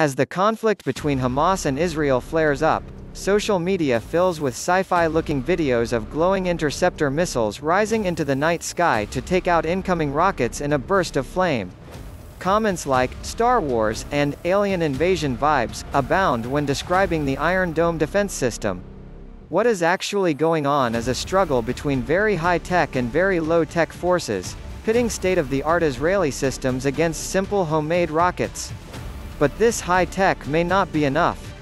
As the conflict between Hamas and Israel flares up, social media fills with sci-fi looking videos of glowing interceptor missiles rising into the night sky to take out incoming rockets in a burst of flame. Comments like, Star Wars, and, Alien Invasion vibes, abound when describing the Iron Dome defense system. What is actually going on is a struggle between very high-tech and very low-tech forces, pitting state-of-the-art Israeli systems against simple homemade rockets. But this high-tech may not be enough.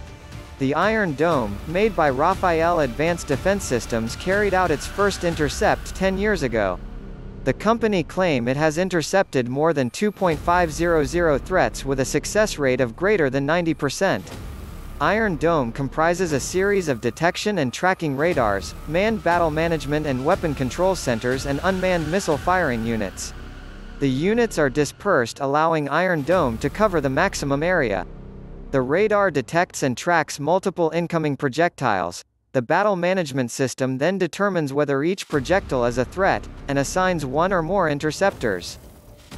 The Iron Dome, made by Rafael Advanced Defense Systems carried out its first intercept 10 years ago. The company claim it has intercepted more than 2.500 threats with a success rate of greater than 90%. Iron Dome comprises a series of detection and tracking radars, manned battle management and weapon control centers and unmanned missile firing units. The units are dispersed allowing Iron Dome to cover the maximum area. The radar detects and tracks multiple incoming projectiles. The battle management system then determines whether each projectile is a threat, and assigns one or more interceptors.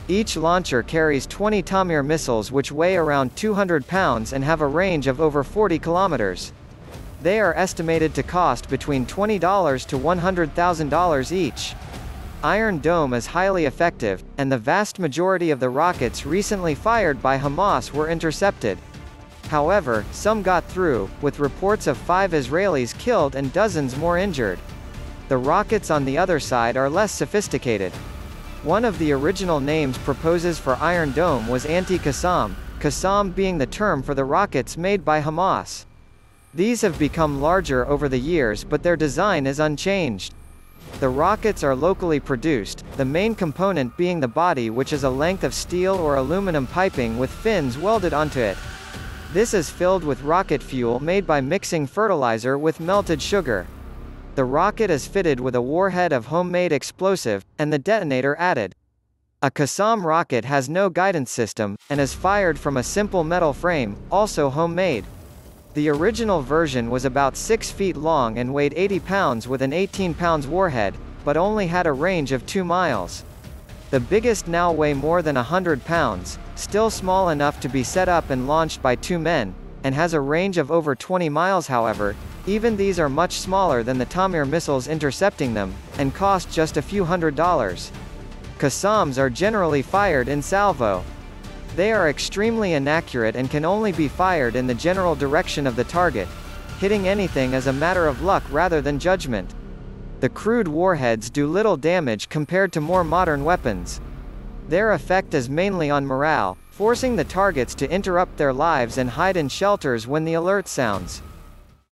Each launcher carries 20 Tamir missiles which weigh around 200 pounds and have a range of over 40 kilometers. They are estimated to cost between $20 to $100,000 each. Iron Dome is highly effective, and the vast majority of the rockets recently fired by Hamas were intercepted. However, some got through, with reports of five Israelis killed and dozens more injured. The rockets on the other side are less sophisticated. One of the original names proposes for Iron Dome was Anti-Qassam, Qassam being the term for the rockets made by Hamas. These have become larger over the years but their design is unchanged. The rockets are locally produced, the main component being the body which is a length of steel or aluminum piping with fins welded onto it. This is filled with rocket fuel made by mixing fertilizer with melted sugar. The rocket is fitted with a warhead of homemade explosive, and the detonator added. A Qassam rocket has no guidance system, and is fired from a simple metal frame, also homemade. The original version was about 6 feet long and weighed 80 pounds with an 18 pounds warhead, but only had a range of 2 miles. The biggest now weigh more than 100 pounds, still small enough to be set up and launched by two men, and has a range of over 20 miles however, even these are much smaller than the Tamir missiles intercepting them, and cost just a few hundred dollars. Qassams are generally fired in salvo. They are extremely inaccurate and can only be fired in the general direction of the target. Hitting anything is a matter of luck rather than judgment. The crude warheads do little damage compared to more modern weapons. Their effect is mainly on morale, forcing the targets to interrupt their lives and hide in shelters when the alert sounds.